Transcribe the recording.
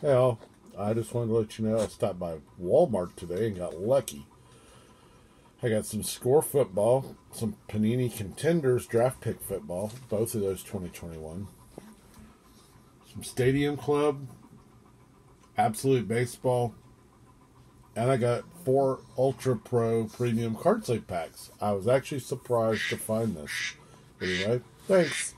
Hell, I just wanted to let you know I stopped by Walmart today and got lucky. I got some score football, some Panini Contenders draft pick football, both of those 2021. Some Stadium Club, Absolute Baseball, and I got four Ultra Pro Premium card sleeve packs. I was actually surprised to find this. Anyway, thanks.